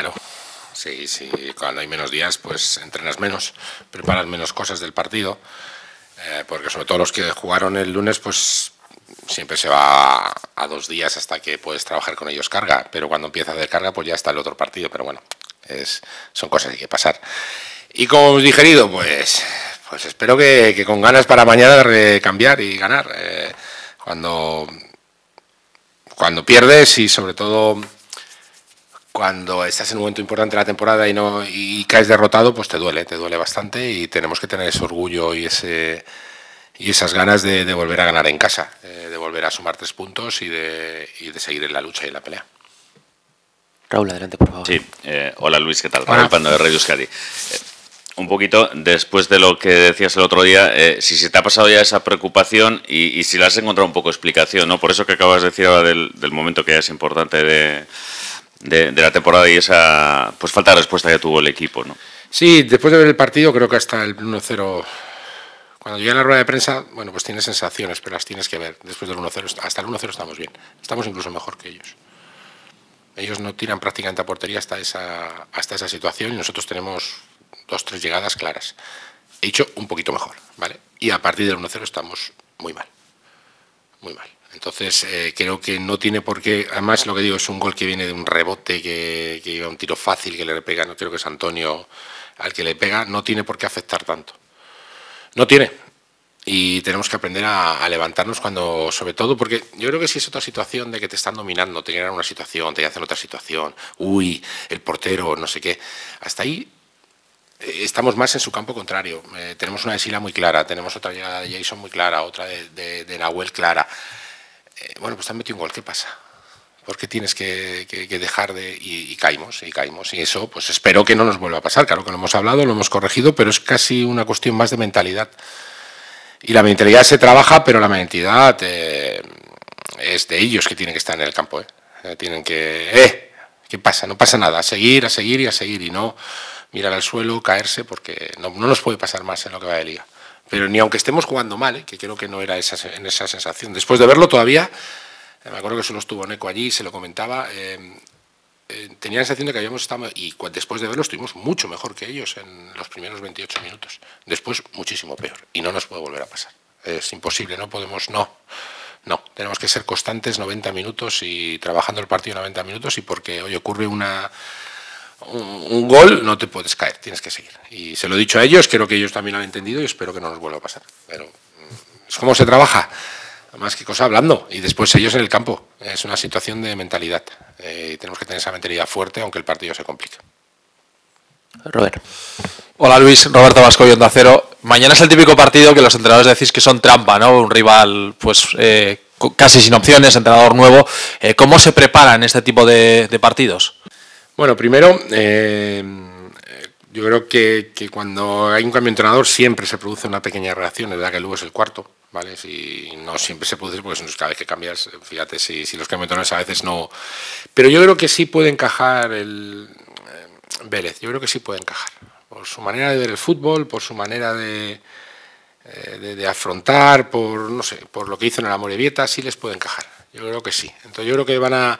Claro, sí, sí, cuando hay menos días, pues entrenas menos, preparas menos cosas del partido, eh, porque sobre todo los que jugaron el lunes, pues siempre se va a dos días hasta que puedes trabajar con ellos carga, pero cuando empieza hacer carga, pues ya está el otro partido, pero bueno, es, son cosas que hay que pasar. Y como hemos digerido, pues, pues espero que, con ganas para mañana de cambiar y ganar. Eh, cuando, cuando pierdes y sobre todo cuando estás en un momento importante de la temporada y no y caes derrotado, pues te duele, te duele bastante y tenemos que tener ese orgullo y ese y esas ganas de, volver a ganar en casa, eh, de volver a sumar tres puntos y de, y de seguir en la lucha y en la pelea. Raúl, adelante, por favor. Sí, eh, hola Luis, ¿qué tal? Hola. Pando de Radio Euskadi. Eh, un poquito, después de lo que decías el otro día, si se te ha pasado ya esa preocupación y, si la has encontrado un poco explicación, ¿no? Por eso que acabas de decir ahora del, del momento que es importante de, de, la temporada y esa pues falta de respuesta que tuvo el equipo, ¿no? Sí, después de ver el partido creo que hasta el 1-0 cuando llega la rueda de prensa, bueno, pues tienes sensaciones, pero las tienes que ver. Después del 1-0, hasta el 1-0 estamos bien. Estamos incluso mejor que ellos. Ellos no tiran prácticamente a portería hasta esa, hasta esa situación y nosotros tenemos dos, tres llegadas claras. He dicho un poquito mejor, ¿vale? Y a partir del 1-0 estamos muy mal. Muy mal. Entonces, eh, creo que no tiene por qué. Además, lo que digo es un gol que viene de un rebote, que, que iba un tiro fácil, que le pega. No creo que es Antonio al que le pega. No tiene por qué afectar tanto. No tiene. Y tenemos que aprender a, levantarnos cuando, sobre todo, porque yo creo que si es otra situación de que te están dominando, te generan una situación, te hacen otra situación, uy, el portero, no sé qué. Hasta ahí eh, estamos más en su campo contrario. Eh, tenemos una de Sila muy clara, tenemos otra llegada de Jason muy clara, otra de, de Nahuel clara. Eh, bueno, pues te han metido un gol, ¿qué pasa? ¿Por qué tienes que, dejar de...? Y, caímos, y caímos. Y eso, pues espero que no nos vuelva a pasar. Claro que lo hemos hablado, lo hemos corregido, pero es casi una cuestión más de mentalidad. Y la mentalidad se trabaja, pero la mentalidad eh, es de ellos que tienen que estar en el campo. ¿eh? Tienen que... ¡Eh! ¿Qué pasa? No pasa nada. A seguir, a seguir y a seguir. Y no mirar al suelo, caerse, porque no, no nos puede pasar más en lo que va de liga pero ni aunque estemos jugando mal, ¿eh? que creo que no era esa, en esa sensación. Después de verlo todavía, eh, me acuerdo que solo estuvo Neco allí, se lo comentaba, eh, tenía la sensación de que habíamos estado, y después de verlo estuvimos mucho mejor que ellos en los primeros 28 minutos. Después muchísimo peor, y no nos puede volver a pasar. Es imposible, no podemos, no. No, tenemos que ser constantes 90 minutos y trabajando el partido 90 minutos y porque hoy ocurre una, un, gol no te puedes caer, tienes que seguir. Y se lo he dicho a ellos, creo que ellos también lo han entendido y espero que no nos vuelva a pasar. Pero mm, es como se trabaja, más que cosa hablando, y después ellos en el campo. Es una situación de mentalidad. Eh, tenemos que tener esa mentalidad fuerte, aunque el partido se complique. Robert. Hola Luis, Roberto Vasco y Onda Cero. Mañana es el típico partido que los entrenadores decís que son trampa, ¿no? Un rival, pues eh, casi sin opciones, entrenador nuevo. Eh, ¿Cómo se preparan este tipo de partidos? Bueno, primero, eh, yo creo que, cuando hay un cambio de entrenador siempre se produce una pequeña reacción, es verdad que luego es el cuarto, ¿vale? Si no siempre se produce, porque cada vez que cambias, fíjate, si, los cambios de entrenadores a veces no... Pero yo creo que sí puede encajar el eh, Vélez, yo creo que sí puede encajar, por su manera de ver el fútbol, por su manera de, eh, de, afrontar, por, no sé, por lo que hizo en el Amorebieta, sí les puede encajar, yo creo que sí. Entonces yo creo que van a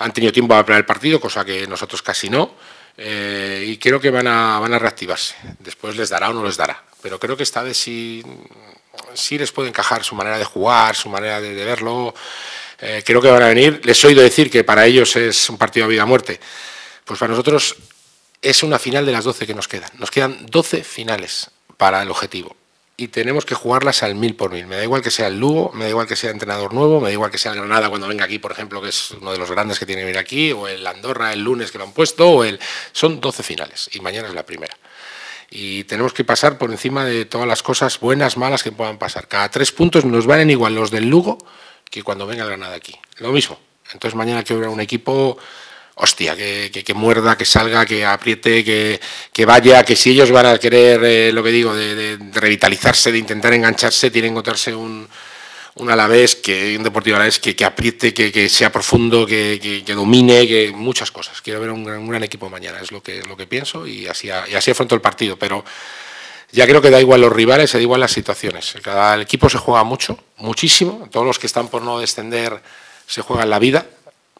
han tenido tiempo para preparar el partido, cosa que nosotros casi no, eh, y creo que van a, van a reactivarse. Después les dará o no les dará, pero creo que esta vez sí, sí les puede encajar su manera de jugar, su manera de, verlo. Eh, creo que van a venir. Les he oído decir que para ellos es un partido de vida-muerte. Pues para nosotros es una final de las 12 que nos quedan. Nos quedan 12 finales para el objetivo y tenemos que jugarlas al mil por mil. Me da igual que sea el Lugo, me da igual que sea entrenador nuevo, me da igual que sea el Granada cuando venga aquí, por ejemplo, que es uno de los grandes que tiene que venir aquí, o el Andorra el lunes que lo han puesto, o el... Son 12 finales y mañana es la primera. Y tenemos que pasar por encima de todas las cosas buenas, malas que puedan pasar. Cada tres puntos nos valen igual los del Lugo que cuando venga el Granada aquí. Lo mismo. Entonces mañana que habrá un equipo hostia, que, que, muerda, que salga, que apriete, que, que, vaya, que si ellos van a querer, eh, lo que digo, de, revitalizarse, de intentar engancharse, tienen que encontrarse un, un Alavés, que, un Deportivo Alavés que, que apriete, que, sea profundo, que, domine, que muchas cosas. Quiero ver un gran, un gran equipo mañana, es lo que, lo que pienso y así, y así afronto el partido, pero ya creo que da igual los rivales, da igual las situaciones. Cada equipo se juega mucho, muchísimo, todos los que están por no descender se juegan la vida,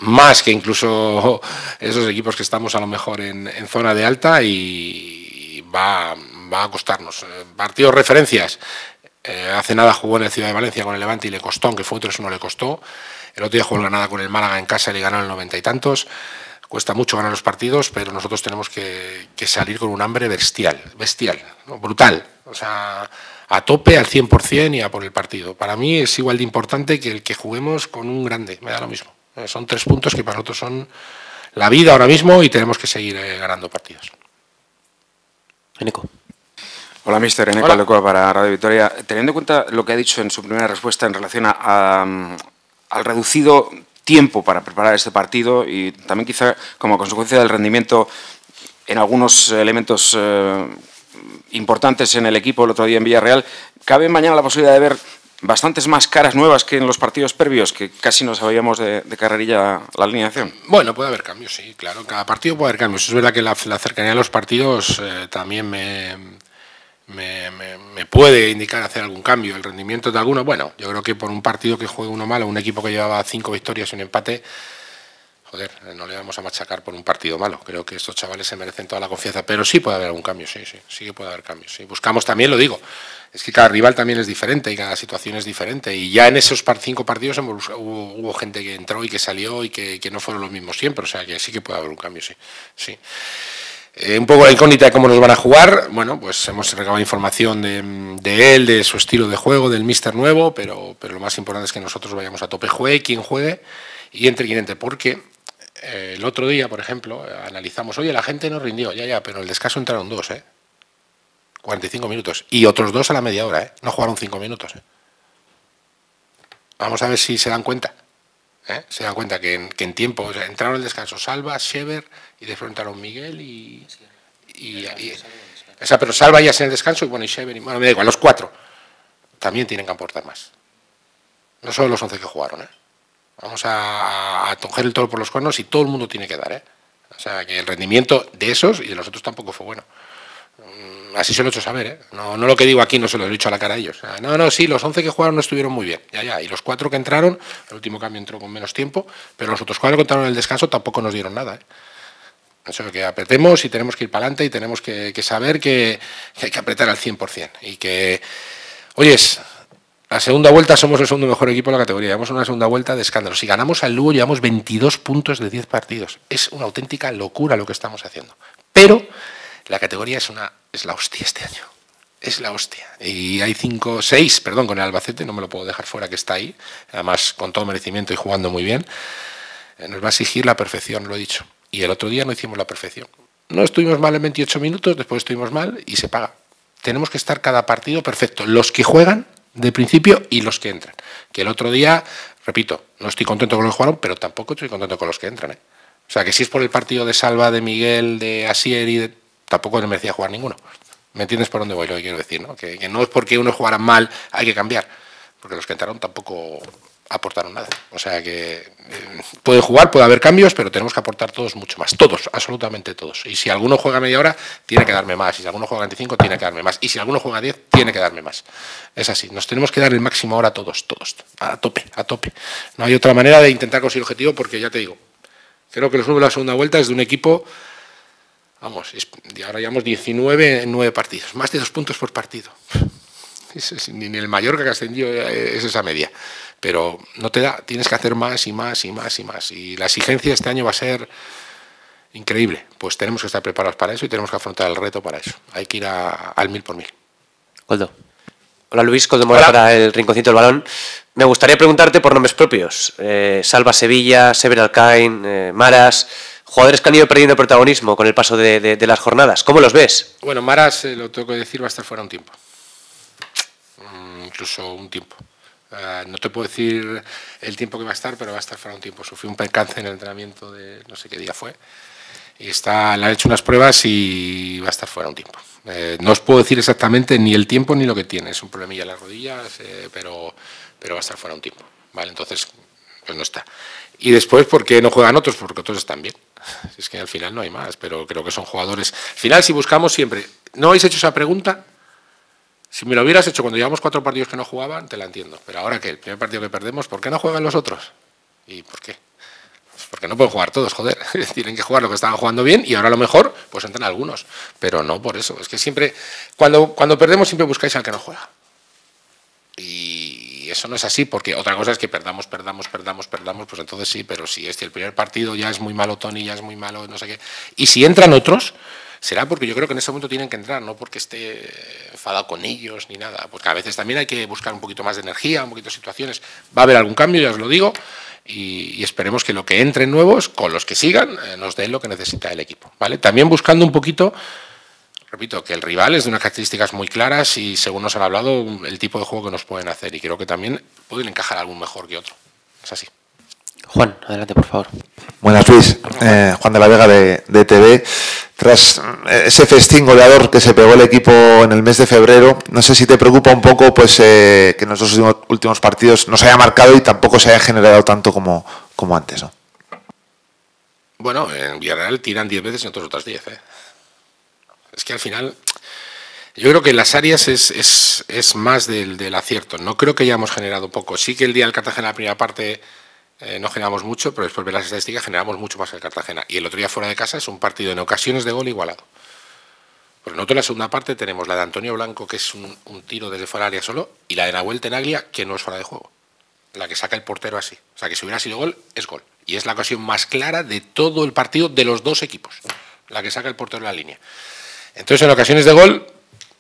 más que incluso esos equipos que estamos a lo mejor en, zona de alta y va, va a costarnos. Eh, partidos referencias. Eh, hace nada jugó en el Ciudad de Valencia con el Levante y le costó, aunque fue 3-1 le costó. El otro día jugó el Granada con el Málaga en casa y le ganó el noventa y tantos. Cuesta mucho ganar los partidos, pero nosotros tenemos que, salir con un hambre bestial, bestial, brutal. O sea, a tope, al 100% y a por el partido. Para mí es igual de importante que el que juguemos con un grande, me da lo mismo. Eh, son tres puntos que para nosotros son la vida ahora mismo y tenemos que seguir eh, ganando partidos. Eneco. Hola, mister. Eneco Lecoa para Radio Victoria. Teniendo en cuenta lo que ha dicho en su primera respuesta en relación a, al reducido tiempo para preparar este partido y también quizá como consecuencia del rendimiento en algunos elementos eh, importantes en el equipo el otro día en Villarreal, ¿cabe mañana la posibilidad de ver bastantes más caras nuevas que en los partidos previos, que casi no sabíamos de, carrerilla la alineación. Bueno, puede haber cambios, sí, claro. Cada partido puede haber cambios. Es verdad que la, cercanía de los partidos eh, también me, me, puede indicar hacer algún cambio. El rendimiento de alguno, bueno, yo creo que por un partido que juegue uno malo, un equipo que llevaba cinco victorias y un empate, joder, no le vamos a machacar por un partido malo. Creo que estos chavales se merecen toda la confianza, pero sí puede haber algún cambio, sí, sí, sí que puede haber cambios. Sí. Buscamos también, lo digo, es que cada rival también es diferente y cada situación es diferente. Y ya en esos cinco partidos hubo, gente que entró y que salió y que, no fueron los mismos siempre. O sea que sí que puede haber un cambio, sí. sí. Eh, un poco la incógnita de cómo nos van a jugar. Bueno, pues hemos recabado información de, él, de su estilo de juego, del mister nuevo, pero, pero lo más importante es que nosotros vayamos a tope, juegue quien juegue y entre quien entre. Porque eh, el otro día, por ejemplo, analizamos, oye, la gente no rindió, ya, ya, pero el descanso entraron dos, ¿eh? 45 minutos. Y otros dos a la media hora, ¿eh? No jugaron cinco minutos, ¿eh? Vamos a ver si se dan cuenta. ¿eh? Se dan cuenta que en, tiempo o entraron el descanso Salva, Shever y después entraron Miguel y. o sea, pero Salva ya en el descanso y bueno, y Shever y. Bueno, me da igual, los cuatro también tienen que aportar más. No solo los once que jugaron, ¿eh? Vamos a, a, el toro por los cuernos y todo el mundo tiene que dar, ¿eh? O sea, que el rendimiento de esos y de los otros tampoco fue bueno así se lo he hecho saber, ¿eh? no, lo que digo aquí no se lo he dicho a la cara a ellos. No, no, sí, los 11 que jugaron no estuvieron muy bien, ya, ya, y los cuatro que entraron, el último cambio entró con menos tiempo, pero los otros cuatro que entraron en el descanso tampoco nos dieron nada. ¿eh? Eso que apretemos y tenemos que ir para adelante y tenemos que, saber que, hay que apretar al 100% y que, oyes, la segunda vuelta somos el segundo mejor equipo de la categoría. Llevamos una segunda vuelta de escándalo. Si ganamos al Lugo, llevamos 22 puntos de 10 partidos. Es una auténtica locura lo que estamos haciendo. Pero la categoría es, una, es la hostia este año. Es la hostia. Y hay cinco, seis, perdón, con el Albacete, no me lo puedo dejar fuera que está ahí, además con todo merecimiento y jugando muy bien. Eh, nos va a exigir la perfección, lo he dicho. Y el otro día no hicimos la perfección. No estuvimos mal en 28 minutos, después estuvimos mal y se paga. Tenemos que estar cada partido perfecto. Los que juegan de principio y los que entran. Que el otro día, repito, no estoy contento con los que jugaron, pero tampoco estoy contento con los que entran. ¿eh? O sea, que si es por el partido de Salva, de Miguel, de Asier y de tampoco me merecía jugar ninguno. ¿Me entiendes por dónde voy lo que quiero decir? ¿no? Que, no es porque uno jugara mal, hay que cambiar. Porque los que entraron tampoco aportaron nada. O sea que eh, puede jugar, puede haber cambios, pero tenemos que aportar todos mucho más. Todos, absolutamente todos. Y si alguno juega media hora, tiene que darme más. Y si alguno juega 25, tiene que darme más. Y si alguno juega 10, tiene que darme más. Es así. Nos tenemos que dar el máximo ahora todos, todos. A tope, a tope. No hay otra manera de intentar conseguir objetivo porque ya te digo, creo que los números de la segunda vuelta es de un equipo Vamos, y ahora llevamos 19 en 9 partidos, más de dos puntos por partido. ni el Mallorca que ascendió es esa media. Pero no te da, tienes que hacer más y más y más y más. Y la exigencia este año va a ser increíble. Pues tenemos que estar preparados para eso y tenemos que afrontar el reto para eso. Hay que ir al mil por mil. Coldo. Hola Luis, Coldo Mora para el Rinconcito del Balón. Me gustaría preguntarte por nombres propios. Eh, Salva Sevilla, Sever Alcain, eh, Maras jugadores que han ido perdiendo protagonismo con el paso de, las jornadas. ¿Cómo los ves? Bueno, Maras, eh, lo tengo que decir, va a estar fuera un tiempo. Mm, incluso un tiempo. Eh, no te puedo decir el tiempo que va a estar, pero va a estar fuera un tiempo. Sufrió un percance en el entrenamiento de no sé qué día fue. Y está, le han hecho unas pruebas y va a estar fuera un tiempo. Eh, no os puedo decir exactamente ni el tiempo ni lo que tiene. Es un problemilla en las rodillas, pero, pero va a estar fuera un tiempo. ¿vale? Entonces, pues no está. Y después, ¿por qué no juegan otros? Porque otros están bien. Es que al final no hay más, pero creo que son jugadores. Al final, si buscamos siempre. ¿No habéis hecho esa pregunta? Si me lo hubieras hecho cuando llevamos cuatro partidos que no jugaban, te la entiendo. Pero ahora que el primer partido que perdemos, ¿por qué no juegan los otros? ¿Y por qué? porque no pueden jugar todos, joder. Tienen que jugar lo que estaban jugando bien y ahora a lo mejor pues entran algunos, pero no por eso. Es que siempre, cuando, cuando perdemos siempre buscáis al que no juega. Y eso no es así, porque otra cosa es que perdamos, perdamos, perdamos, perdamos, pues entonces sí, pero si este el primer partido ya es muy malo Tony, ya es muy malo, no sé qué. Y si entran otros, será porque yo creo que en ese momento tienen que entrar, no porque esté enfadado con ellos ni nada, porque a veces también hay que buscar un poquito más de energía, un poquito de situaciones. Va a haber algún cambio, ya os lo digo, y, esperemos que lo que entren nuevos, con los que sigan, eh, nos den lo que necesita el equipo. ¿vale? También buscando un poquito repito, que el rival es de unas características muy claras y según nos han hablado, el tipo de juego que nos pueden hacer. Y creo que también pueden encajar algún mejor que otro. Es así. Juan, adelante, por favor. Buenas, Luis. Eh, Juan de la Vega de, de, TV. Tras eh, ese festín goleador que se pegó el equipo en el mes de febrero, no sé si te preocupa un poco pues eh, que en los dos últimos partidos no se haya marcado y tampoco se haya generado tanto como, como antes, ¿no? Bueno, en Villarreal tiran 10 veces y nosotros otras 10, ¿eh? Es que al final, yo creo que las áreas es, más del, acierto. No creo que hayamos generado poco. Sí que el día del Cartagena, la primera parte, eh, no generamos mucho, pero después de las estadísticas generamos mucho más que el Cartagena. Y el otro día fuera de casa es un partido en ocasiones de gol igualado. Porque nosotros en la segunda parte tenemos la de Antonio Blanco, que es un, un tiro desde fuera del área solo, y la de Nahuel Tenaglia, que no es fuera de juego. La que saca el portero así. O sea, que si hubiera sido gol, es gol. Y es la ocasión más clara de todo el partido de los dos equipos. La que saca el portero en la línea. Entonces, en ocasiones de gol,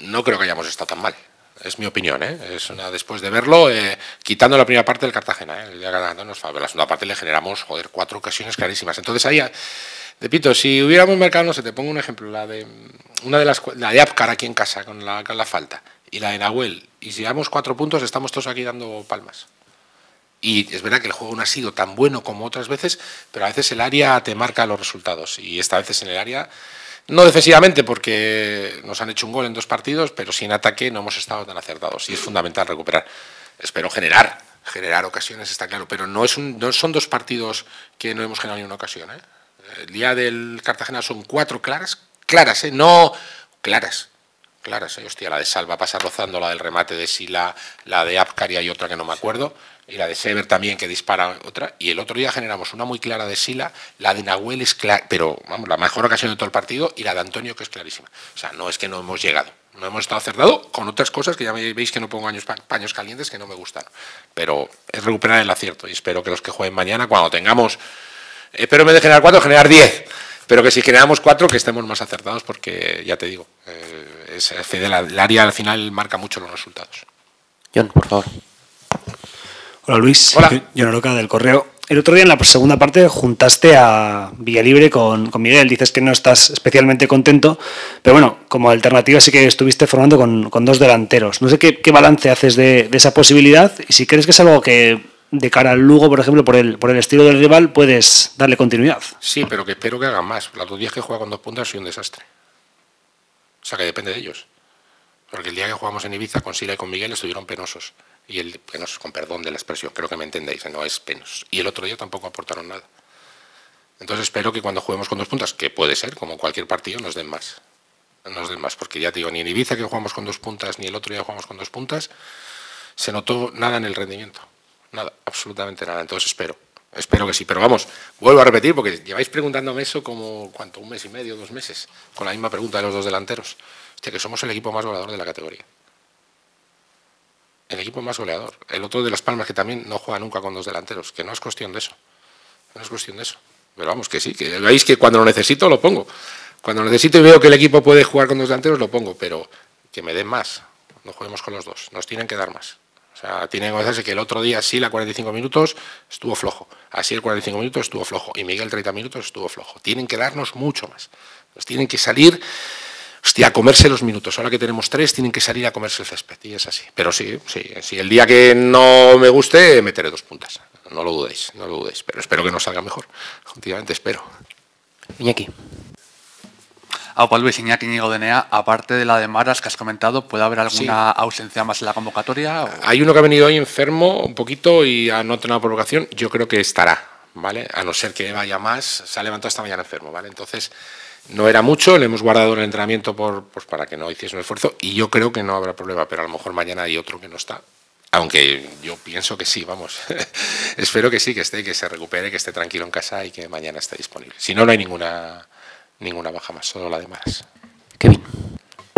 no creo que hayamos estado tan mal. Es mi opinión, ¿eh? Es una, después de verlo, eh, quitando la primera parte del Cartagena, ¿eh? el día ganando nos La segunda parte le generamos, joder, cuatro ocasiones clarísimas. Entonces ahí, repito, si hubiéramos marcado, no sé, te pongo un ejemplo, la de una de las la de Apcar aquí en casa con la, falta y la de Nahuel, y si damos cuatro puntos, estamos todos aquí dando palmas. Y es verdad que el juego no ha sido tan bueno como otras veces, pero a veces el área te marca los resultados. Y esta vez en el área no defensivamente porque nos han hecho un gol en dos partidos, pero sí en ataque no hemos estado tan acertados y es fundamental recuperar. Espero generar, generar ocasiones, está claro, pero no, es un, no son dos partidos que no hemos generado ni una ocasión. ¿eh? El día del Cartagena son cuatro claras, claras, ¿eh? no claras, claras. ¿eh? Hostia, la de Salva pasa rozando, la del remate de Sila, la de Apcar y otra que no me acuerdo y la de Sever también que dispara otra. Y el otro día generamos una muy clara de Sila, la de Nahuel es clara, pero vamos, la mejor ocasión de todo el partido, y la de Antonio que es clarísima. O sea, no es que no hemos llegado, no hemos estado acertado con otras cosas que ya veis que no pongo años, paños calientes que no me gustan. Pero es recuperar el acierto y espero que los que jueguen mañana, cuando tengamos, espero me de generar cuatro, generar diez. Pero que si generamos cuatro, que estemos más acertados, porque ya te digo, eh, es, el área al final marca mucho los resultados. John, por favor. Hola Luis, Hola. Roca del Correo. El otro día en la segunda parte juntaste a Villalibre con, con Miguel. Dices que no estás especialmente contento, pero bueno, como alternativa sí que estuviste formando con, con dos delanteros. No sé qué, qué balance haces de, de, esa posibilidad y si crees que es algo que de cara al Lugo, por ejemplo, por el, por el estilo del rival, puedes darle continuidad. Sí, pero que espero que hagan más. Los dos días que juega con dos puntas soy un desastre. O sea que depende de ellos. Porque el día que jugamos en Ibiza con Sila y con Miguel estuvieron penosos y el penosos, con perdón de la expresión, creo que me entendéis, no es penos. Y el otro día tampoco aportaron nada. Entonces espero que cuando juguemos con dos puntas, que puede ser, como cualquier partido, nos den más. Nos den más, porque ya te digo, ni en Ibiza que jugamos con dos puntas, ni el otro día jugamos con dos puntas, se notó nada en el rendimiento. Nada, absolutamente nada. Entonces espero, espero que sí. Pero vamos, vuelvo a repetir, porque lleváis preguntándome eso como, ¿cuánto? Un mes y medio, dos meses, con la misma pregunta de los dos delanteros. Hostia, que somos el equipo más goleador de la categoría el equipo más goleador. El otro de Las Palmas que también no juega nunca con dos delanteros, que no es cuestión de eso. No es cuestión de eso. Pero vamos, que sí, que veis que cuando lo necesito lo pongo. Cuando lo necesito y veo que el equipo puede jugar con dos delanteros lo pongo, pero que me den más. No juguemos con los dos, nos tienen que dar más. O sea, tienen que hacerse que el otro día sí, la 45 minutos estuvo flojo. Así el 45 minutos estuvo flojo. Y Miguel 30 minutos estuvo flojo. Tienen que darnos mucho más. Nos tienen que salir hostia, a comerse los minutos. Ahora que tenemos tres, tienen que salir a comerse el césped. Y es así. Pero sí, sí, sí. El día que no me guste, meteré dos puntas. No lo dudéis, no lo dudéis. Pero espero que nos salga mejor. Últimamente espero. Iñaki. Ah, pues Luis Iñaki Ñigo de aparte de la de Maras que has comentado, ¿puede haber alguna sí. ausencia más en la convocatoria? O? Hay uno que ha venido hoy enfermo un poquito y ha no tenido provocación. Yo creo que estará, ¿vale? A no ser que vaya más. Se ha levantado esta mañana enfermo, ¿vale? Entonces, no era mucho, le hemos guardado el entrenamiento por, pues para que no hiciese un esfuerzo y yo creo que no habrá problema, pero a lo mejor mañana hay otro que no está, Aunque yo pienso que sí, vamos. Espero que sí, que esté, que se recupere, que esté tranquilo en casa y que mañana esté disponible. Si no, no hay ninguna, ninguna baja más, solo la de Maras. Kevin.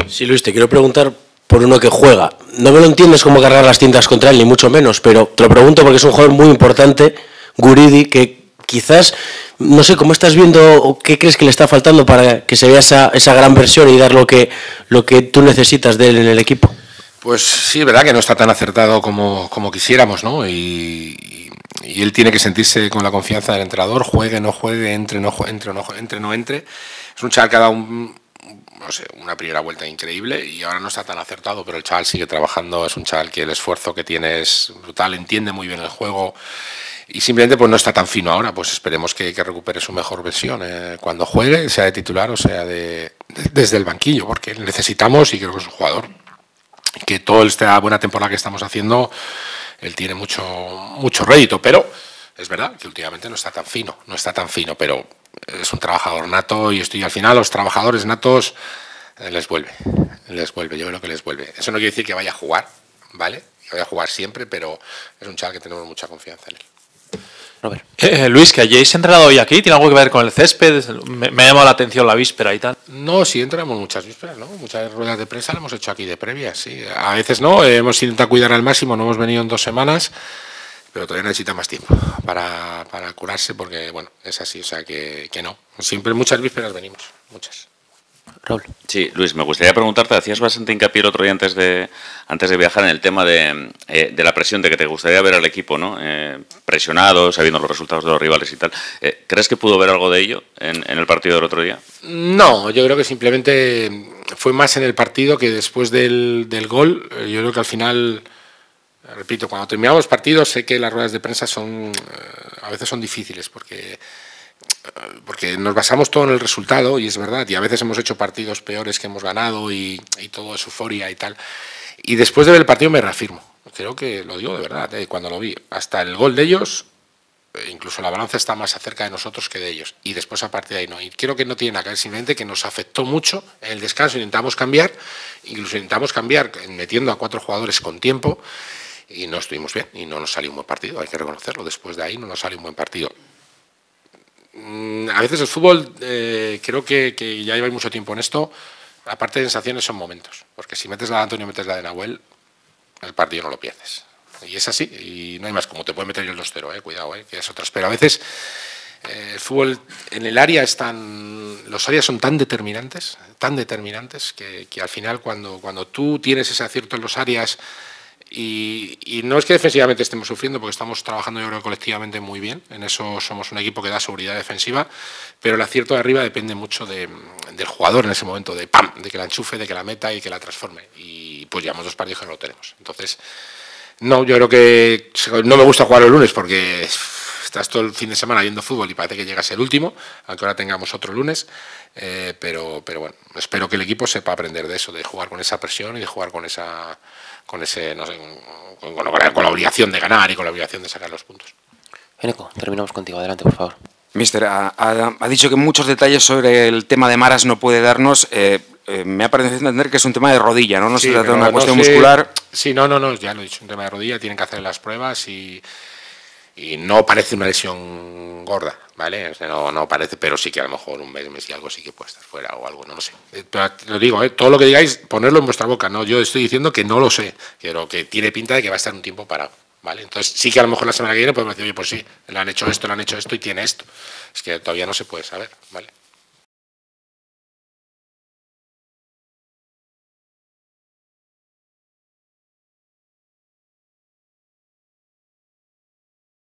Sí, Luis, te quiero preguntar por uno que juega. No me lo entiendes cómo cargar las cintas contra él, ni mucho menos, pero te lo pregunto porque es un jugador muy importante, Guridi, que quizás, no sé, ¿cómo estás viendo o qué crees que le está faltando para que se vea esa, esa gran versión y dar lo que, lo que tú necesitas de él en el equipo? Pues sí, es verdad que no está tan acertado como, como quisiéramos, ¿no? Y, él tiene que sentirse con la confianza del entrenador, juegue, no juegue, entre, no, entre, no, entre, no entre. Es un chaval que ha dado no sé, una primera vuelta increíble y ahora no está tan acertado, pero el chaval sigue trabajando, es un chaval que el esfuerzo que tiene es brutal, entiende muy bien el juego y simplemente pues no está tan fino ahora, pues esperemos que, que recupere su mejor versión eh, cuando juegue, sea de titular o sea de, de, desde el banquillo, porque necesitamos y creo que es un jugador que toda esta buena temporada que estamos haciendo, él tiene mucho, mucho rédito, pero es verdad que últimamente no está tan fino, no está tan fino, pero es un trabajador nato y estoy al final los trabajadores natos eh, les vuelve, les vuelve, yo creo que les vuelve. Eso no quiere decir que vaya a jugar, ¿vale? Que vaya a jugar siempre, pero es un chaval que tenemos mucha confianza en él. Eh, Luis, que hayáis entrado hoy aquí, ¿tiene algo que ver con el césped? Me, me, ha llamado la atención la víspera y tal. No, sí entramos muchas vísperas, ¿no? Muchas ruedas de prensa las hemos hecho aquí de previas, sí. A veces no, hemos intentado cuidar al máximo, no hemos venido en dos semanas, pero todavía necesita más tiempo para, para curarse porque, bueno, es así, o sea que, que no. Siempre muchas vísperas venimos, muchas. Raúl. Sí, Luis, me gustaría preguntarte, hacías bastante hincapié el otro día antes de, antes de viajar en el tema de, eh, de la presión, de que te gustaría ver al equipo ¿no? Eh, presionado, sabiendo los resultados de los rivales y tal. Eh, ¿Crees que pudo ver algo de ello en, en, el partido del otro día? No, yo creo que simplemente fue más en el partido que después del, del gol. Yo creo que al final, repito, cuando terminamos partidos sé que las ruedas de prensa son a veces son difíciles porque porque nos basamos todo en el resultado y es verdad, y a veces hemos hecho partidos peores que hemos ganado y, todo es euforia y tal. Y después de ver el partido me reafirmo, creo que lo digo de verdad, eh, cuando lo vi, hasta el gol de ellos, eh, incluso la balanza está más cerca de nosotros que de ellos, y después a partir de ahí no. Y creo que no tiene nada que ver, simplemente que nos afectó mucho en el descanso, intentamos cambiar, incluso intentamos cambiar metiendo a cuatro jugadores con tiempo, y no estuvimos bien, y no nos salió un buen partido, hay que reconocerlo, después de ahí no nos salió un buen partido a veces el fútbol, eh, creo que, que, ya lleváis mucho tiempo en esto, aparte de sensaciones son momentos, porque si metes la de Antonio metes la de Nahuel, el partido no lo pierdes. Y es así, y no hay más, como te puede meter yo el 2-0, eh, cuidado, eh, que es otras. Pero a veces eh, el fútbol en el área están, los áreas son tan determinantes, tan determinantes, que, que al final cuando, cuando tú tienes ese acierto en los áreas, y, no es que defensivamente estemos sufriendo, porque estamos trabajando yo creo colectivamente muy bien, en eso somos un equipo que da seguridad defensiva, pero el acierto de arriba depende mucho de, del jugador en ese momento, de pam, de que la enchufe, de que la meta y que la transforme. Y pues llevamos dos partidos que no lo tenemos. Entonces, no, yo creo que no me gusta jugar el lunes porque estás todo el fin de semana viendo fútbol y parece que llegas el último, aunque ahora tengamos otro lunes, eh, pero, pero bueno, espero que el equipo sepa aprender de eso, de jugar con esa presión y de jugar con esa con ese no sé, con, con, con, la obligación de ganar y con la obligación de sacar los puntos. Eneco, terminamos contigo. Adelante, por favor. Mister, ha, ha, ha, dicho que muchos detalles sobre el tema de Maras no puede darnos. Eh, eh, me ha parecido entender que es un tema de rodilla, ¿no? No sí, se trata de una no cuestión sé, muscular. Sí, no, no, no, ya lo he dicho, un tema de rodilla, tienen que hacer las pruebas y, y no parece una lesión gorda, ¿vale? No, no parece, pero sí que a lo mejor un mes, mes y algo sí que puede estar fuera o algo, no lo sé. Eh, pero lo digo, ¿eh? todo lo que digáis, ponerlo en vuestra boca, no, yo estoy diciendo que no lo sé, pero que tiene pinta de que va a estar un tiempo parado, ¿vale? Entonces sí que a lo mejor la semana que viene podemos decir, oye, pues sí, le han hecho esto, le han hecho esto y tiene esto. Es que todavía no se puede saber, ¿vale?